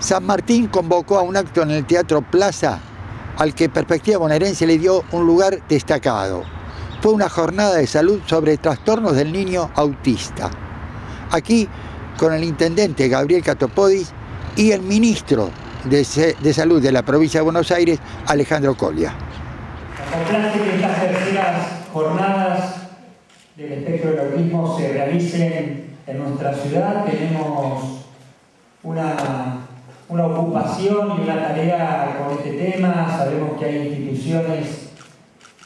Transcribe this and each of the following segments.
San Martín convocó a un acto en el Teatro Plaza al que Perspectiva Bonaerense le dio un lugar destacado. Fue una jornada de salud sobre trastornos del niño autista. Aquí, con el intendente Gabriel Catopodis y el ministro de, Salud de la provincia de Buenos Aires, Alejandro Colia. Que estas terceras jornadas del espectro autismo se realicen en nuestra ciudad. Tenemos una una ocupación y una tarea con este tema. Sabemos que hay instituciones,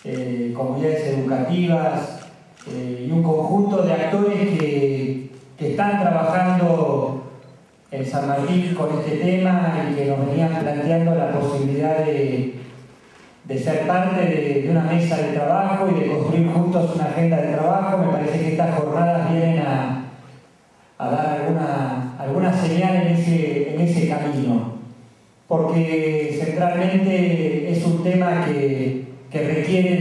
eh, comunidades educativas eh, y un conjunto de actores que, están trabajando en San Martín con este tema y que nos venían planteando la posibilidad de, ser parte de, una mesa de trabajo y de construir juntos una agenda de trabajo. Me parece que estas jornadas vienen a, a dar alguna, alguna señal en ese camino, porque centralmente es un tema que, que requiere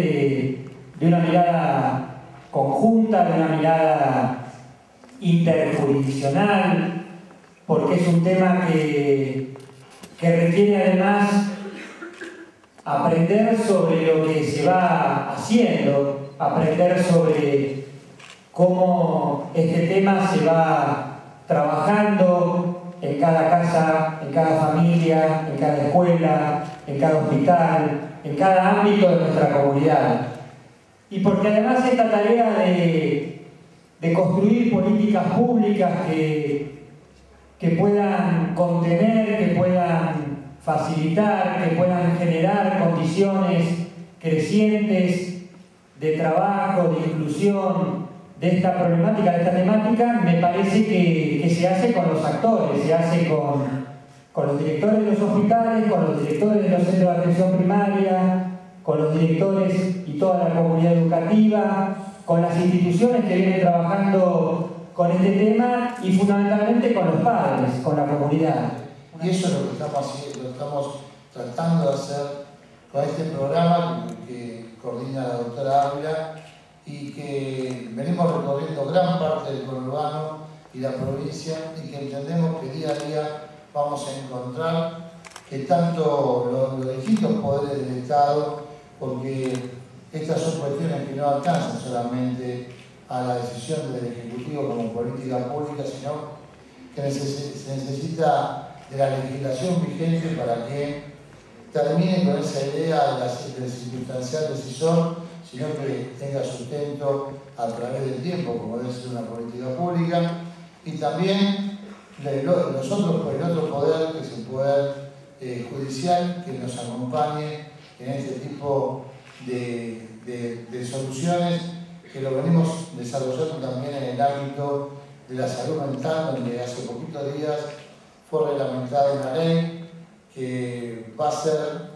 de, una mirada conjunta, de una mirada interjurisdiccional, porque es un tema que, que requiere además aprender sobre lo que se va haciendo, aprender sobre cómo este tema se va trabajando en cada casa, en cada familia, en cada escuela, en cada hospital, en cada ámbito de nuestra comunidad. Y porque además esta tarea de, construir políticas públicas que, que puedan contener, que puedan facilitar, que puedan generar condiciones crecientes de trabajo, de inclusión, de esta problemática, de esta temática, me parece que, se hace con los actores, se hace con, con los directores de los hospitales, con los directores de los centros de atención primaria, con los directores y toda la comunidad educativa, con las instituciones que vienen trabajando con este tema y fundamentalmente con los padres, con la comunidad. Y eso es lo que estamos haciendo, estamos tratando de hacer con este programa que coordina la doctora Ávila y que venimos recorriendo gran parte del conurbano y la provincia y que entendemos que día a día vamos a encontrar que tanto los, distintos poderes del Estado, porque estas son cuestiones que no alcanzan solamente a la decisión del Ejecutivo como política pública, sino que se necesita de la legislación vigente para que termine con esa idea del circunstancial decisor sino que tenga sustento a través del tiempo, como debe ser una política pública, y también nosotros por el otro poder, que es el poder eh, judicial, que nos acompañe en este tipo de, soluciones, que lo venimos desarrollando también en el ámbito de la salud mental, donde hace poquitos días fue reglamentada una ley que va a ser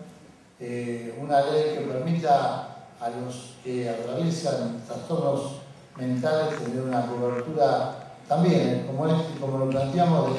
eh, una ley que permita a los que atraviesan trastornos mentales tener una cobertura también, como, como lo planteamos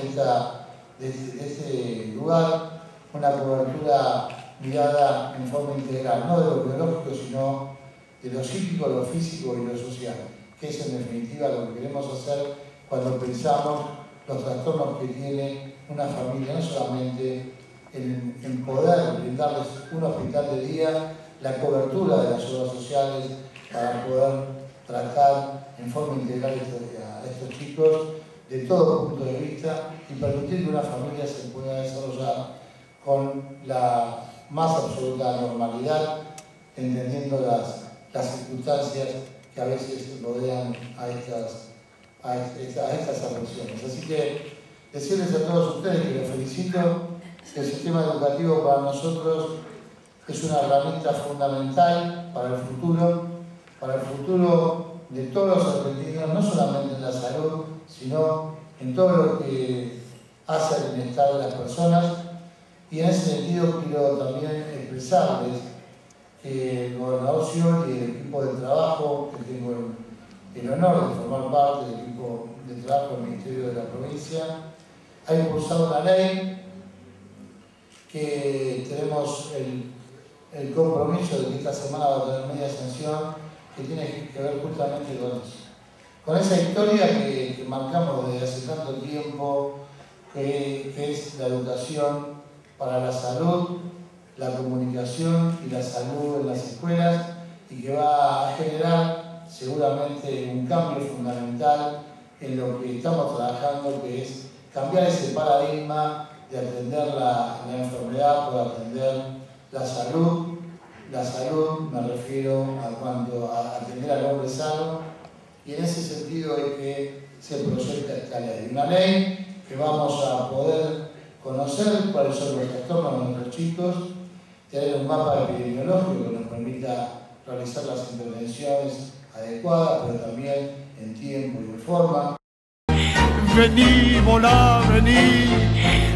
desde, este, este lugar, una cobertura mirada en forma integral, no de lo biológico, sino de lo psíquico, lo físico y lo social, que es en definitiva lo que queremos hacer cuando pensamos los trastornos que tiene una familia, no solamente en, poder brindarles un hospital de día, la cobertura de las obras sociales para poder tratar en forma integral a estos chicos de todo punto de vista y permitir que una familia se pueda desarrollar con la más absoluta normalidad, entendiendo las, circunstancias que a veces rodean a estas, a, estas afecciones. Así que decirles a todos ustedes que los felicito, el sistema educativo para nosotros es una herramienta fundamental para el futuro, para el futuro de todos los argentinos, no solamente en la salud, sino en todo lo que hace al bienestar de las personas. Y en ese sentido quiero también expresarles que el gobernador y el equipo de trabajo, que tengo el, honor de formar parte del equipo de trabajo del Ministerio de la Provincia, ha impulsado una ley que tenemos el compromiso de que esta semana va a tener media sanción que tiene que ver justamente con eso. Con esa historia que, marcamos desde hace tanto tiempo que, es la educación para la salud, la comunicación y la salud en las escuelas y que va a generar seguramente un cambio fundamental en lo que estamos trabajando, que es cambiar ese paradigma de atender la, enfermedad por atender la salud. La salud me refiero a cuando atender al hombre sano y en ese sentido es que se proyecta esta ley. Una ley que vamos a poder conocer cuáles son los trastornos de nuestros chicos, tener un mapa epidemiológico que nos permita realizar las intervenciones adecuadas, pero también en tiempo y en forma. Vení, volá, vení,